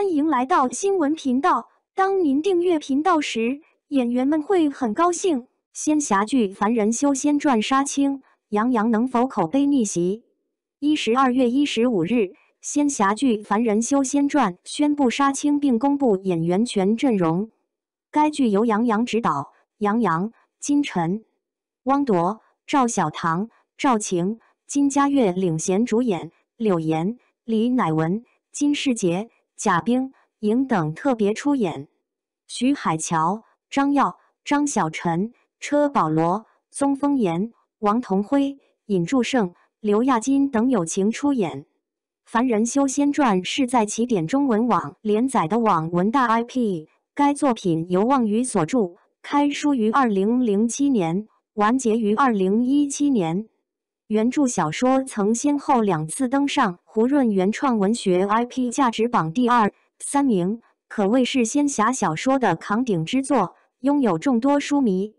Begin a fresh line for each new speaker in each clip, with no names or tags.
欢迎来到新闻频道。当您订阅频道时，演员们会很高兴。仙侠剧《凡人修仙传》杀青，杨洋能否口碑逆袭？一十二月一十五日，仙侠剧《凡人修仙传》宣布杀青，并公布演员全阵容。该剧由杨洋执导，杨洋、金晨、汪铎、赵小棠、赵晴、金佳悦领衔主演，柳岩、李乃文、金世杰。贾冰、颖等特别出演，徐海乔、张耀、张小晨、车保罗、宗丰岩、王同辉、尹祝胜、刘亚金等友情出演。《凡人修仙传》是在起点中文网连载的网文大 IP，该作品由望语所著，开书于二零零七年，完结于二零一七年。原著小说曾先后两次登上胡润原创文学 IP 价值榜第二、三名，可谓是仙侠小说的扛鼎之作，拥有众多书迷。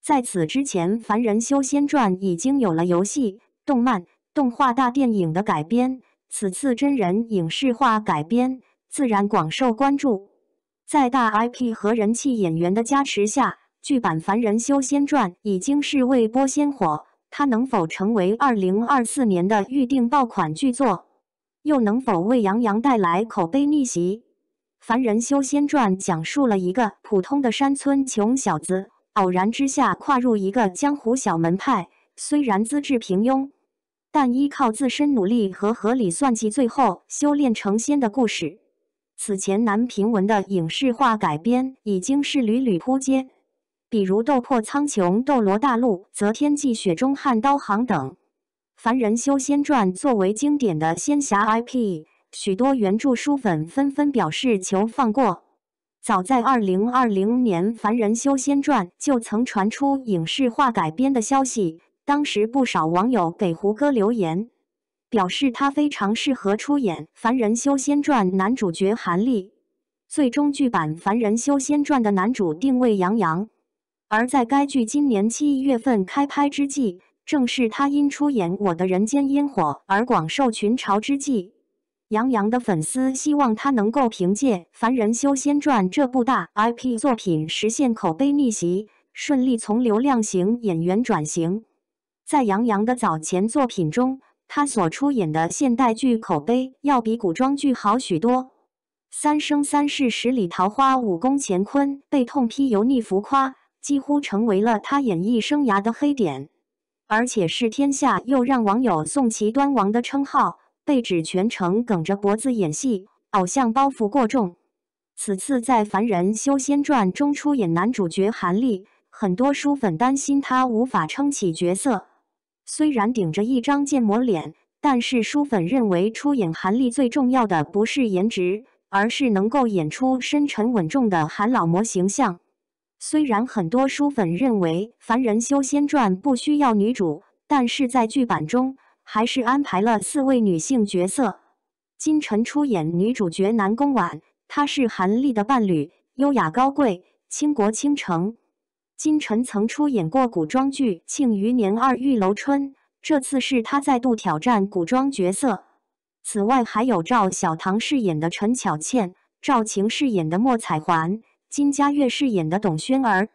在此之前，《凡人修仙传》已经有了游戏、动漫、动画大电影的改编，此次真人影视化改编，自然广受关注。在大 IP 和人气演员的加持下，剧版《凡人修仙传》已经是未播先火。它能否成为二零二四年的预定爆款巨作？又能否为杨洋带来口碑逆袭？《凡人修仙传》讲述了一个普通的山村穷小子，偶然之下跨入一个江湖小门派，虽然资质平庸，但依靠自身努力和合理算计，最后修炼成仙的故事。此前南平文的影视化改编已经是屡屡扑街。比如《斗破苍穹》《斗罗大陆》《择天记》《雪中悍刀行》等，《凡人修仙传》作为经典的仙侠 IP，许多原著书粉纷纷表示求放过。早在2020年，《凡人修仙传》就曾传出影视化改编的消息，当时不少网友给胡歌留言，表示他非常适合出演《凡人修仙传》男主角韩立。最终剧版《凡人修仙传》的男主定位杨洋。而在该剧今年七月份开拍之际，正是他因出演《我的人间烟火》而广受群嘲之际。杨洋的粉丝希望他能够凭借《凡人修仙传》这部大 IP 作品实现口碑逆袭，顺利从流量型演员转型。在杨洋的早前作品中，他所出演的现代剧口碑要比古装剧好许多，《三生三世十里桃花》武功乾坤被痛批油腻浮夸。几乎成为了他演艺生涯的黑点，而且是天下又让网友送其端王的称号，被指全程梗着脖子演戏，偶像包袱过重。此次在《凡人修仙传》中出演男主角韩立，很多书粉担心他无法撑起角色。虽然顶着一张建模脸，但是书粉认为出演韩立最重要的不是颜值，而是能够演出深沉稳重的韩老模形象。虽然很多书粉认为《凡人修仙传》不需要女主，但是在剧版中还是安排了四位女性角色。金晨出演女主角南宫婉，她是韩立的伴侣，优雅高贵，倾国倾城。金晨曾出演过古装剧《庆余年二玉楼春》，这次是她再度挑战古装角色。此外，还有赵小棠饰演的陈巧倩，赵晴饰演的莫彩环。金佳悦饰演的董轩儿，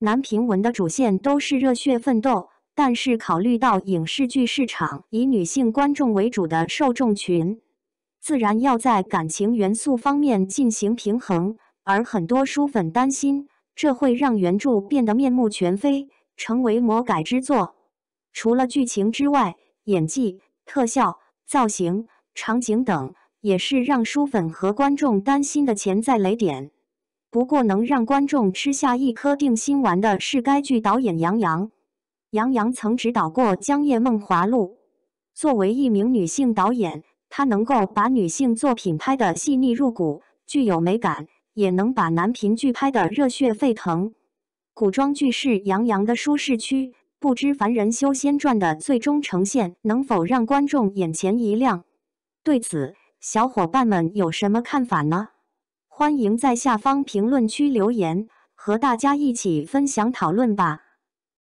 南平文的主线都是热血奋斗，但是考虑到影视剧市场以女性观众为主的受众群，自然要在感情元素方面进行平衡。而很多书粉担心，这会让原著变得面目全非，成为魔改之作。除了剧情之外，演技、特效、造型、场景等，也是让书粉和观众担心的潜在雷点。不过，能让观众吃下一颗定心丸的是该剧导演杨洋。杨洋曾指导过《江夜梦华录》，作为一名女性导演，她能够把女性作品拍得细腻入骨，具有美感，也能把男频剧拍得热血沸腾。古装剧是杨洋的舒适区，不知《凡人修仙传》的最终呈现能否让观众眼前一亮？对此，小伙伴们有什么看法呢？欢迎在下方评论区留言，和大家一起分享讨论吧。